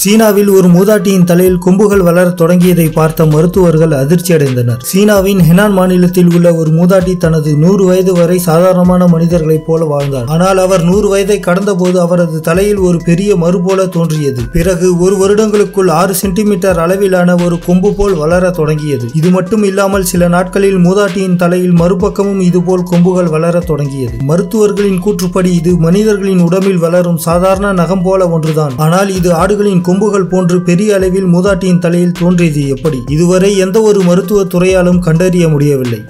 சீனாவில் ஒரு மூதாட்டியின் தலையில் கொம்புகள் வளர தொடங்கியதை பார்த்த மருத்துவர்கள் அதிர்ச்சியடைந்தனர். சீனாவின் ஹெனான் மாநிலத்தில் உள்ள ஒரு மூதாட்டி தனது நூறு வயது வரை சாதாரணமான மனிதர்களைப் போல வாழ்ந்தார். ஆனால் அவர் நூறு வயதை கடந்தபோது அவரது தலையில் ஒரு பெரிய மறு போல தோன்றியது. பிறகு ஒரு வருடங்களுக்குள் ஆறு சென்டிமீட்டர் அளவிலான ஒரு கொம்பு போல் வளர தொடங்கியது. இது மட்டும் இல்லாமல் சில நாட்களில் மூதாட்டியின் தலையில் மறுபக்கமும் இதுபோல் கொம்புகள் வளர தொடங்கியது. மருத்துவர்களின் கூற்றுப்படி இது மனிதர்களின் உடம்பில் வளரும் சாதாரண நகம் போல ஒன்றுதான். ஆனால் இது ஆடுகளின் கொம்புகள் போன்று பெரிய அளவில் மூதாட்டியின் தலையில் தோன்றியது எப்படி? இதுவரை எந்த ஒரு மருத்துவ துறையாலும் கண்டறிய முடியவில்லை.